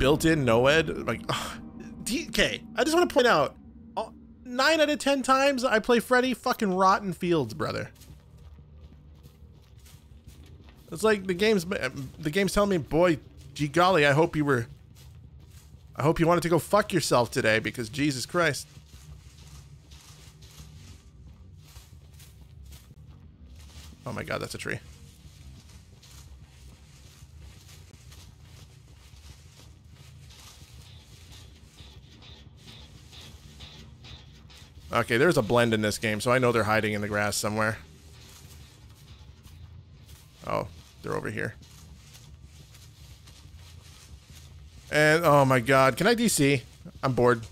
built-in no-ed. Like, ugh. DK, I just want to point out, uh, nine out of ten times I play Freddy fucking rotten fields, brother. It's like the game's the game's telling me, boy, gee golly, I hope you were. I hope you wanted to go fuck yourself today because Jesus Christ. Oh my god, that's a tree. Okay, there's a blend in this game, so I know they're hiding in the grass somewhere. Oh, they're over here. And, oh my god, can I DC? I'm bored.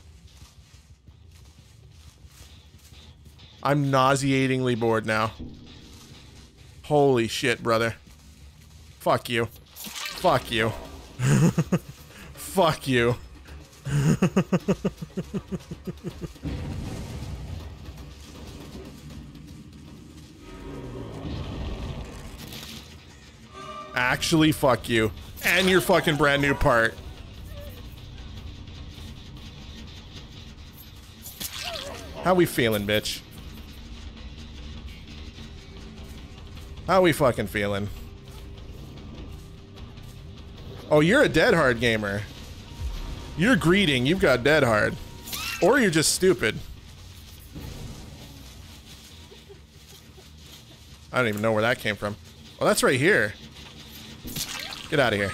I'm nauseatingly bored now. Holy shit, brother. Fuck you. Fuck you. Fuck you. Actually, fuck you. And your fucking brand new part. How we feeling, bitch? How we fucking feeling? Oh, you're a dead hard gamer. You're greeting, you've got dead hard. Or you're just stupid. I don't even know where that came from. Oh, that's right here. Get out of here.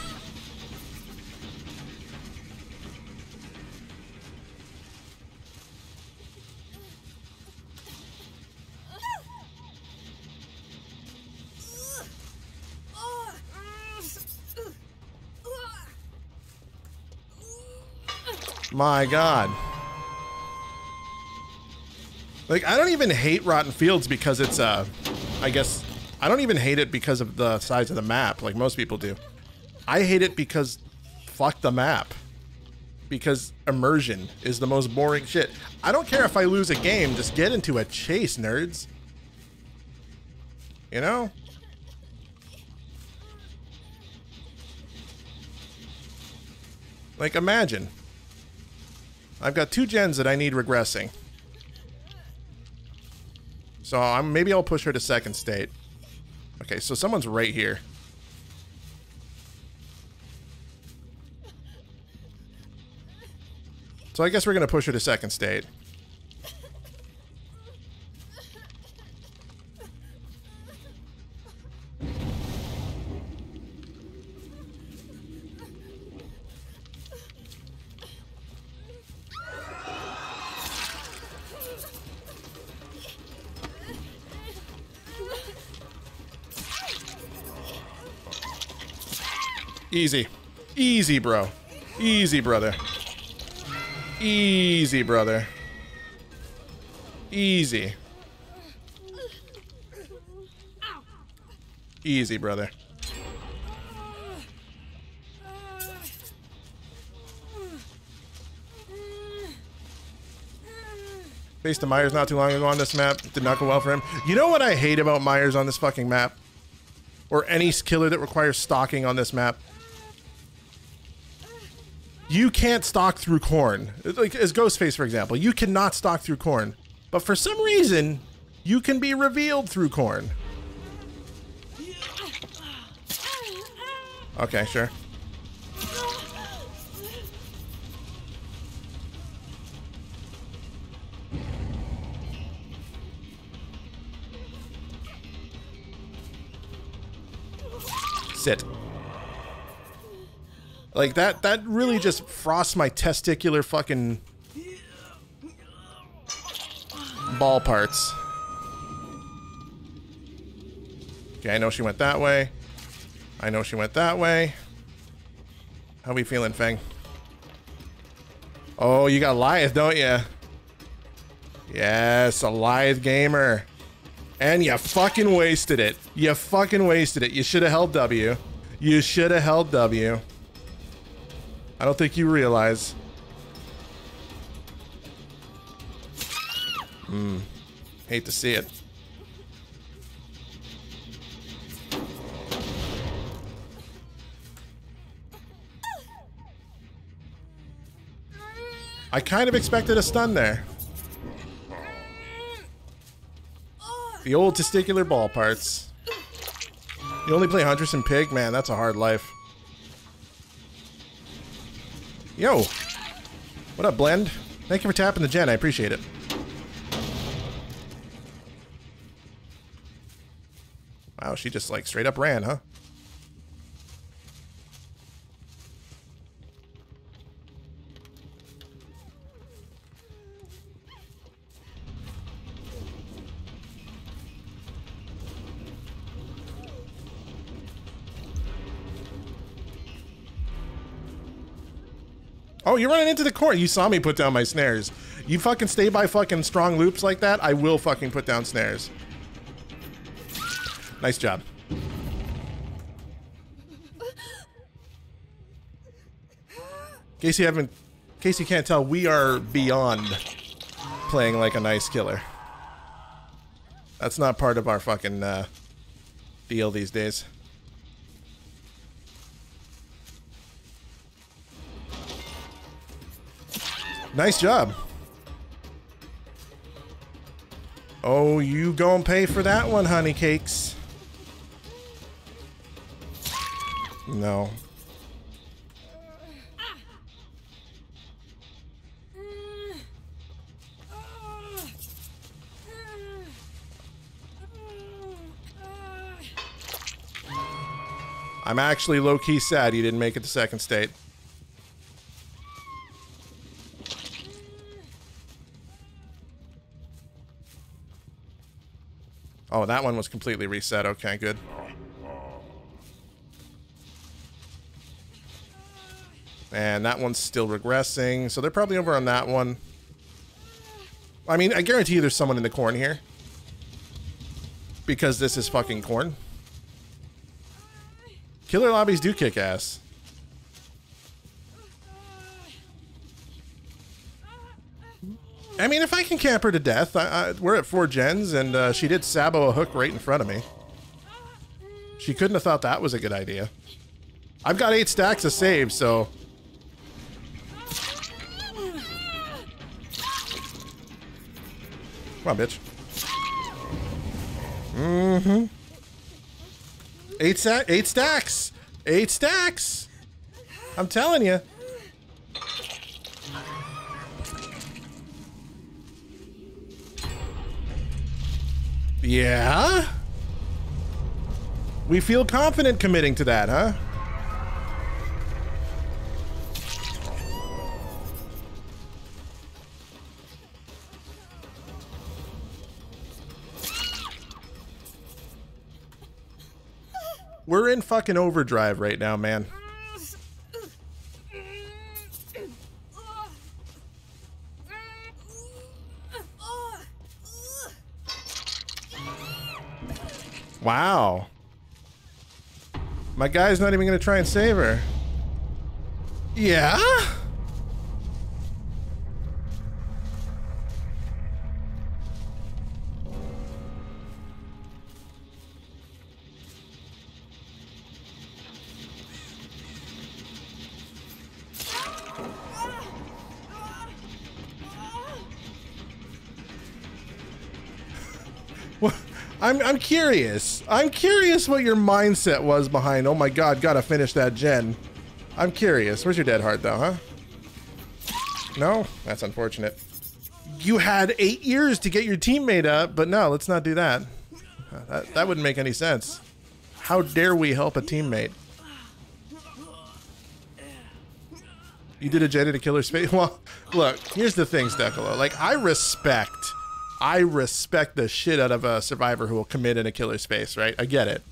My god. Like, I don't even hate Rotten Fields because it's, uh, I guess, I don't even hate it because of the size of the map, like most people do. I hate it because fuck the map. Because immersion is the most boring shit. I don't care if I lose a game, just get into a chase, nerds. You know? Like, imagine. I've got two gens that I need regressing. So I'm maybe I'll push her to second state. Okay, so someone's right here. So I guess we're going to push her to second state. Easy. Easy, bro. Easy, brother. Easy, brother. Easy. Easy, brother. Faced the Myers not too long ago on this map. Did not go well for him. You know what I hate about Myers on this fucking map? Or any killer that requires stalking on this map? You can't stalk through corn. Like as Ghostface, for example, you cannot stalk through corn. But for some reason, you can be revealed through corn. Okay, sure. Sit. Like that that really just frosts my testicular fucking ball parts. Okay, I know she went that way. I know she went that way. How we feeling, Feng? Oh, you got Lithe, don't you? Yes, a Lithe gamer. And you fucking wasted it. You fucking wasted it. You should have held W. You should have held W. I don't think you realize. Hmm. Hate to see it. I kind of expected a stun there. The old testicular ball parts. You only play Huntress and Pig? Man, that's a hard life. Yo! What up, Blend? Thank you for tapping the gen, I appreciate it. Wow, she just like straight up ran, huh? Oh, you're running into the corner. You saw me put down my snares. You fucking stay by fucking strong loops like that, I will fucking put down snares. Nice job. Casey, haven't, in case you can't tell, we are beyond playing like a nice killer. That's not part of our fucking uh, deal these days. Nice job. Oh, you gonna pay for that one, honey cakes. No. I'm actually low-key sad you didn't make it to second state. Oh, that one was completely reset. Okay, good. And that one's still regressing. So they're probably over on that one. I mean, I guarantee you there's someone in the corn here. Because this is fucking corn. Killer lobbies do kick ass. I mean, if I can camp her to death, I, I, we're at four gens, and uh, she did sabo a hook right in front of me. She couldn't have thought that was a good idea. I've got eight stacks of save, so... Come on, bitch. Mm-hmm. Eight, sta eight stacks! Eight stacks! I'm telling you. Yeah? We feel confident committing to that, huh? We're in fucking overdrive right now, man. Wow. My guy's not even going to try and save her. Yeah? I'm, I'm curious. I'm curious what your mindset was behind, oh my god, gotta finish that gen. I'm curious. Where's your dead hard, though, huh? No? That's unfortunate. You had eight years to get your teammate up, but no, let's not do that. Uh, that, that wouldn't make any sense. How dare we help a teammate? You did a in a killer space? Well, look, here's the thing, Stekalo. Like, I respect I respect the shit out of a survivor who will commit in a killer space, right? I get it.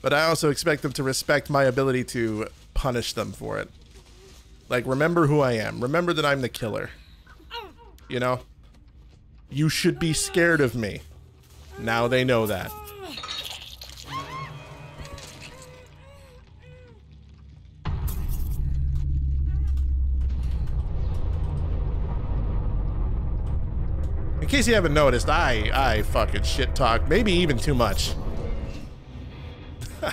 But I also expect them to respect my ability to punish them for it. Like, remember who I am. Remember that I'm the killer. You know? You should be scared of me. Now they know that. In case you haven't noticed, I, I fucking shit talk, maybe even too much.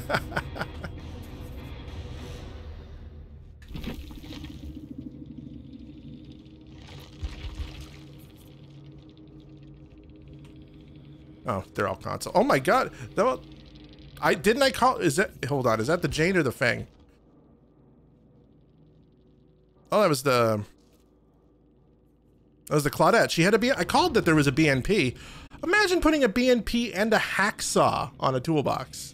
oh, they're all console. Oh my god, though, I didn't I call, is that, hold on, is that the Jane or the Fang? Oh, that was the, that was the Claudette. She had a B I called that there was a BNP. Imagine putting a BNP and a hacksaw on a toolbox.